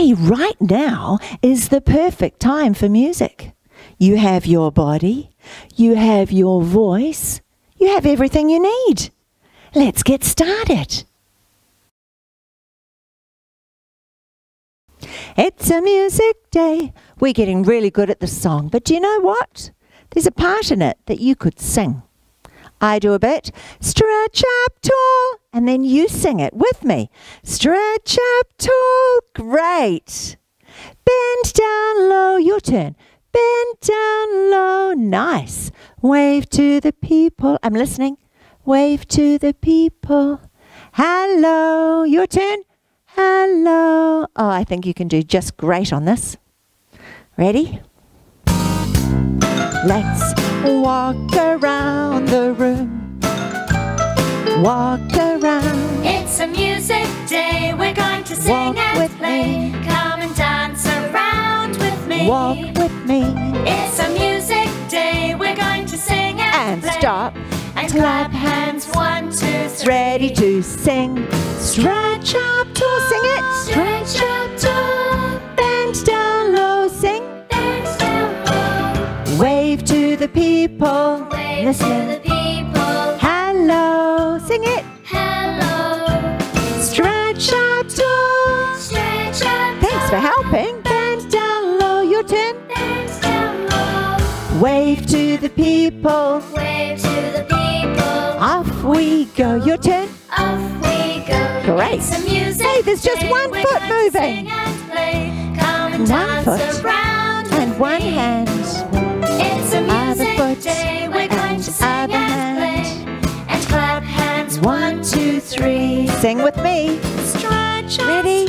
Hey, right now is the perfect time for music. You have your body, you have your voice, you have everything you need. Let's get started. It's a music day. We're getting really good at the song, but do you know what? There's a part in it that you could sing. I do a bit. Stretch up tall. And then you sing it with me. Stretch up tall. Great. Bend down low. Your turn. Bend down low. Nice. Wave to the people. I'm listening. Wave to the people. Hello. Your turn. Hello. Oh, I think you can do just great on this. Ready? Let's walk around the room. Walk around. It's a music day. We're going to sing Walk and with play. me. Come and dance around with me. Walk with me. It's a music day. We're going to sing And and, play. stop. And clap hands. One, two, three. Ready to sing. Stretch up tall. Sing it. Stretch up Listen. to the people. Hello. Sing it. Hello. Stretch out tall. Stretch out Thanks for helping. Bend down low. Your turn. Bend down low. Wave to the people. Wave to the people. Off we go. Your turn. Off we go. Great. A music Hey, there's just one We're foot moving. and and One foot around And one hand. It's a Other music foot day. Sing with me. Stretch up Ready?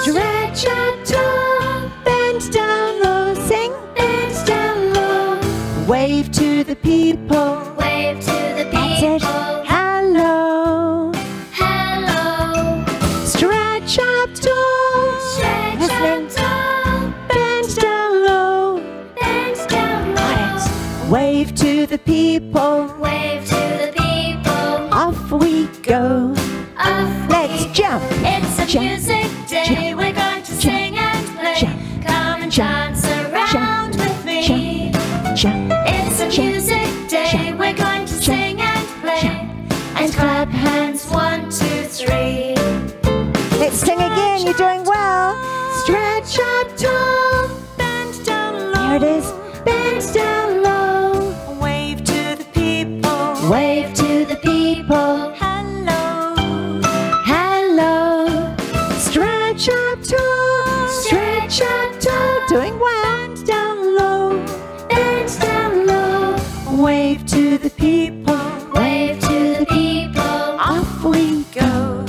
Stretch up tall. Bend down low. Sing. Bend down low. Wave to the people. Wave to the people. Hello. Hello. Stretch up tall. Stretch Listening. up tall. Bend down low. Bend down low. it. Wave to the people. The people. Wave to the people. Off we go.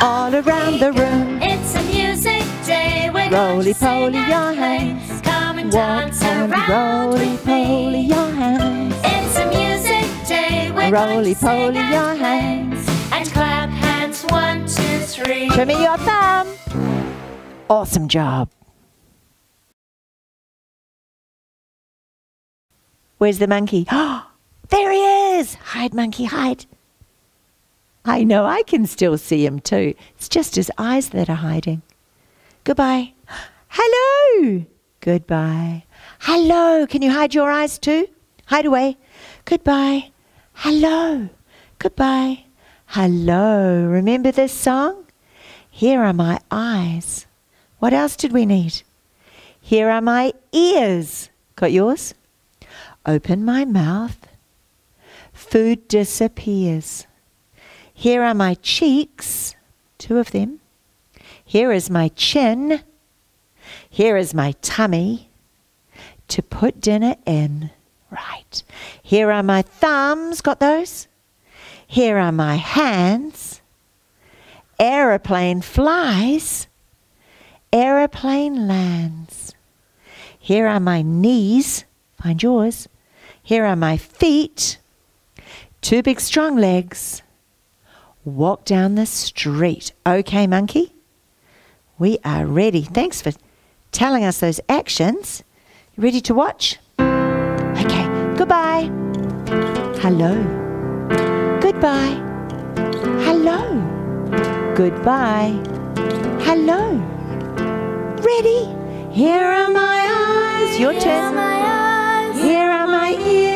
All around the room. It's a music day. We're Roly poly your hands. Come and dance and around roly poly your hands. It's a music day. We're Roly poly your hands. And clap hands. One, two, three. Show me your thumb. Awesome job. Where's the monkey? Oh, there he is. Hide, monkey, hide. I know I can still see him too. It's just his eyes that are hiding. Goodbye. Hello. Goodbye. Hello. Can you hide your eyes too? Hide away. Goodbye. Hello. Goodbye. Hello. Remember this song? Here are my eyes. What else did we need? Here are my ears. Got yours? Open my mouth. Food disappears. Here are my cheeks. Two of them. Here is my chin. Here is my tummy. To put dinner in. Right. Here are my thumbs. Got those? Here are my hands. Aeroplane flies. Aeroplane lands. Here are my knees. Find yours. Here are my feet. Two big strong legs. Walk down the street. Okay, monkey? We are ready. Thanks for telling us those actions. You ready to watch? Okay, goodbye. Hello. Goodbye. Hello. Goodbye. Hello. Ready? Here are my eyes. Your Here are turn. my eyes. Here are my ears.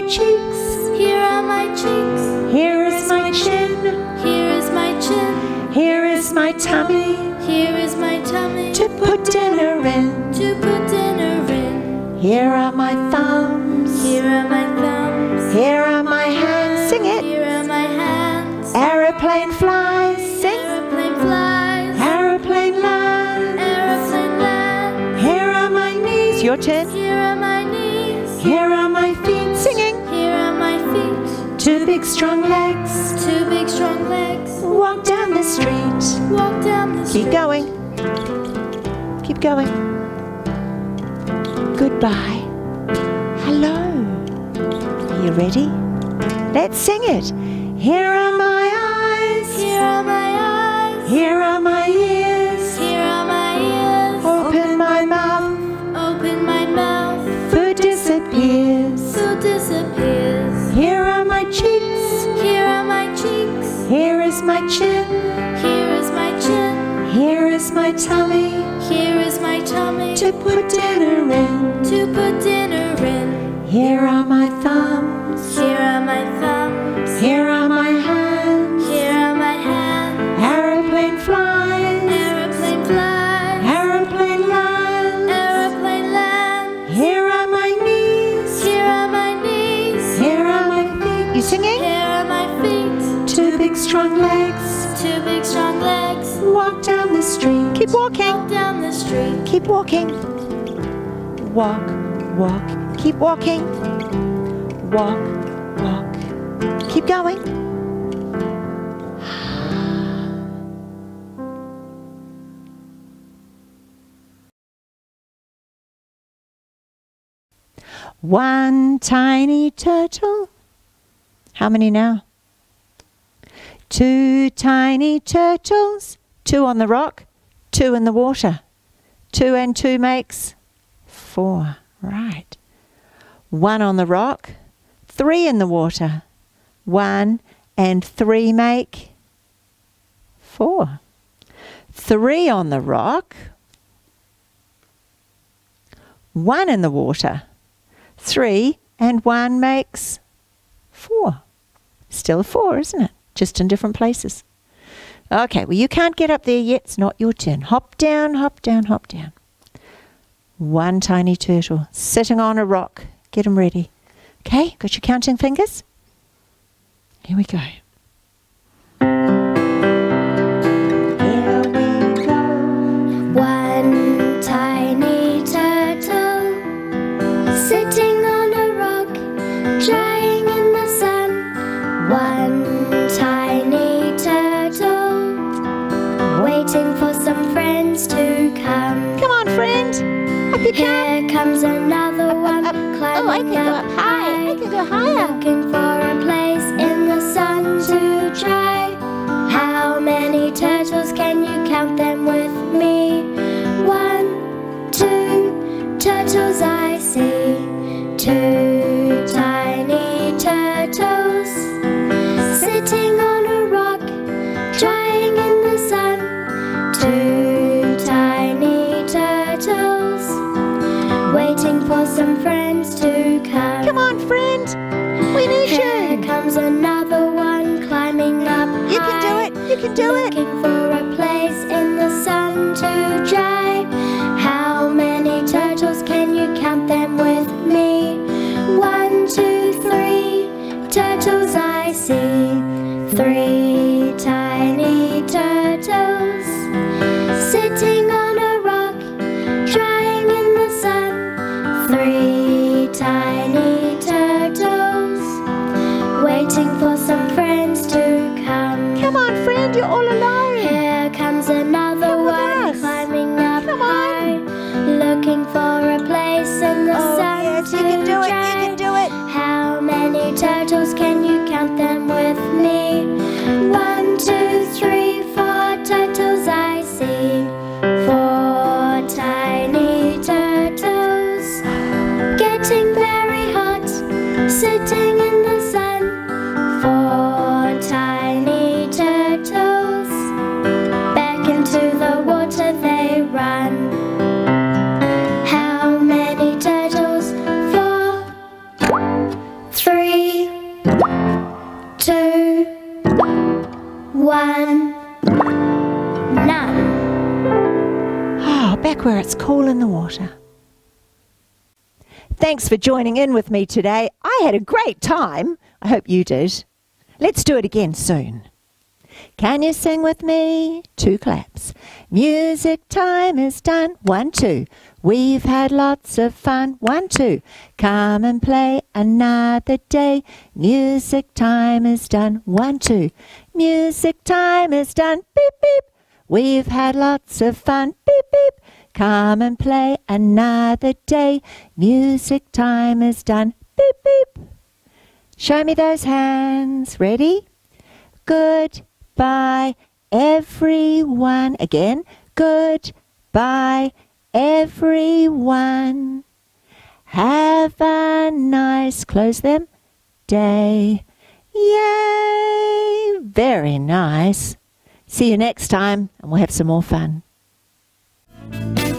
My cheeks. Here are my cheeks. Here is my chin. Here is my chin. Here is my tummy. Here is my tummy. To put dinner in. To put dinner in. Here are my thumbs. Here are my thumbs. Here are my hands. Sing it. Here are my hands. Aeroplane flies. Sing. Aeroplane flies. Aeroplane lands. Aeroplane lands. Here are my knees. Your turn. Here are my knees. Here are my feet. Singing. Here are my feet. Two big strong legs. Two big strong legs. Walk down the street. Walk down the street. Keep going. Keep going. Goodbye. Hello. Are you ready? Let's sing it. Here are my chin. Here is my chin. Here is my tummy. Here is my tummy. To put dinner in. Strong legs. Two big strong legs. Walk down the street. Keep walking. Walk down the street. Keep walking. Walk, walk. Keep walking. Walk, walk. Keep going. One tiny turtle. How many now? Two tiny turtles. Two on the rock, two in the water. Two and two makes four. Right. One on the rock, three in the water. One and three make four. Three on the rock, one in the water. Three and one makes four. Still four, isn't it? Just in different places. Okay, well, you can't get up there yet. It's not your turn. Hop down, hop down, hop down. One tiny turtle sitting on a rock. Get him ready. Okay, got your counting fingers? Here we go. Here comes another one climbing Oh, I can go up high. I can go higher. Comes another one climbing up. You can do it. You can do it. Turtles can you count them with me? For joining in with me today. I had a great time. I hope you did. Let's do it again soon. Can you sing with me? Two claps. Music time is done. One, two. We've had lots of fun. One, two. Come and play another day. Music time is done. One, two. Music time is done. Beep, beep. We've had lots of fun. Beep, beep. Come and play another day. Music time is done. Beep, beep. Show me those hands. Ready? Goodbye, everyone. Again. Goodbye, everyone. Have a nice, close them, day. Yay! Very nice. See you next time, and we'll have some more fun. Bye.